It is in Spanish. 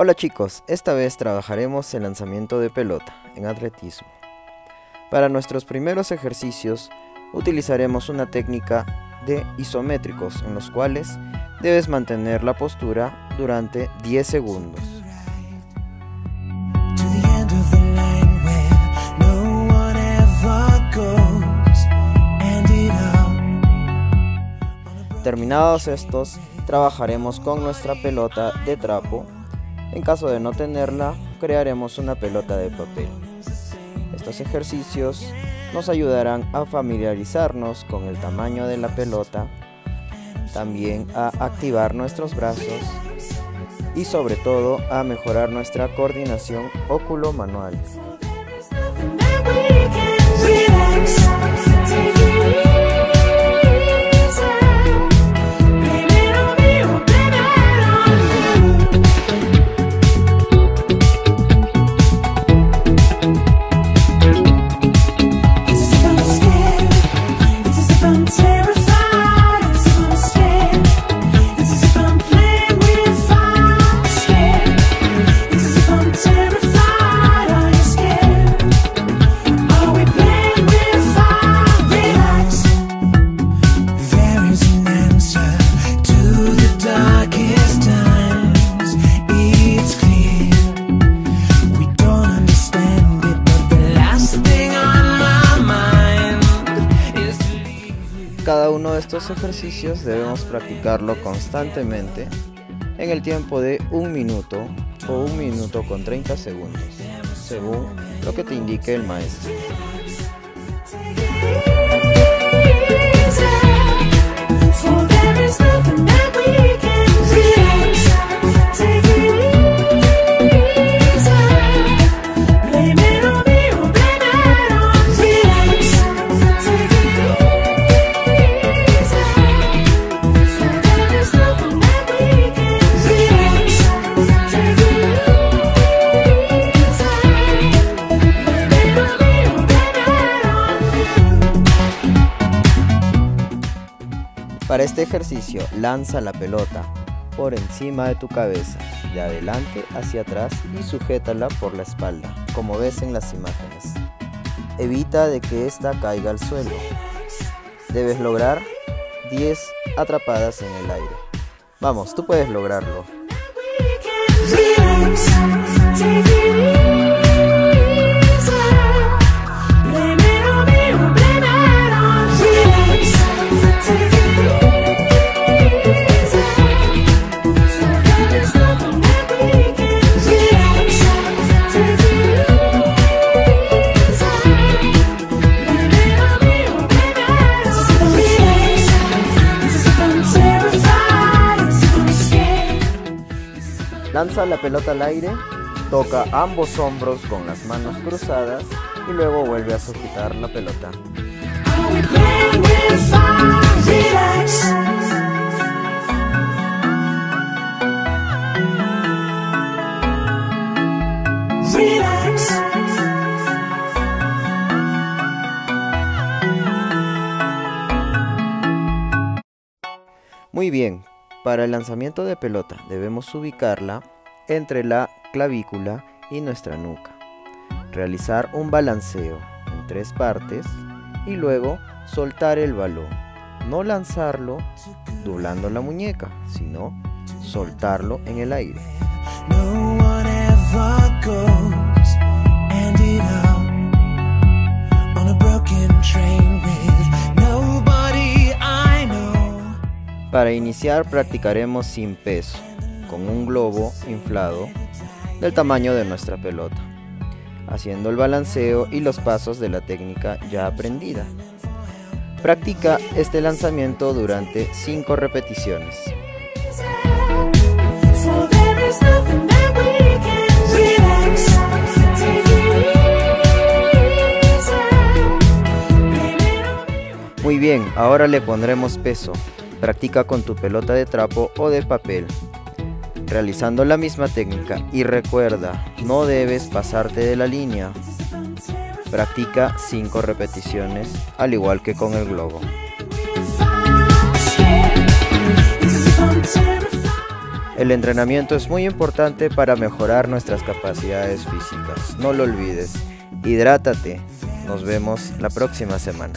Hola chicos, esta vez trabajaremos el lanzamiento de pelota en atletismo. Para nuestros primeros ejercicios utilizaremos una técnica de isométricos en los cuales debes mantener la postura durante 10 segundos. Terminados estos, trabajaremos con nuestra pelota de trapo en caso de no tenerla, crearemos una pelota de papel. Estos ejercicios nos ayudarán a familiarizarnos con el tamaño de la pelota, también a activar nuestros brazos y sobre todo a mejorar nuestra coordinación óculo-manual. Cada uno de estos ejercicios debemos practicarlo constantemente en el tiempo de un minuto o un minuto con 30 segundos, según lo que te indique el maestro. Para este ejercicio, lanza la pelota por encima de tu cabeza, de adelante hacia atrás y sujétala por la espalda, como ves en las imágenes. Evita de que ésta caiga al suelo. Debes lograr 10 atrapadas en el aire. Vamos, tú puedes lograrlo. Lanza la pelota al aire, toca ambos hombros con las manos cruzadas y luego vuelve a sujetar la pelota. Muy bien, para el lanzamiento de pelota debemos ubicarla entre la clavícula y nuestra nuca. Realizar un balanceo en tres partes y luego soltar el balón. No lanzarlo doblando la muñeca, sino soltarlo en el aire. Para iniciar practicaremos sin peso, con un globo inflado del tamaño de nuestra pelota, haciendo el balanceo y los pasos de la técnica ya aprendida. Practica este lanzamiento durante 5 repeticiones. Muy bien, ahora le pondremos peso. Practica con tu pelota de trapo o de papel, realizando la misma técnica y recuerda, no debes pasarte de la línea. Practica 5 repeticiones, al igual que con el globo. El entrenamiento es muy importante para mejorar nuestras capacidades físicas. No lo olvides. Hidrátate. Nos vemos la próxima semana.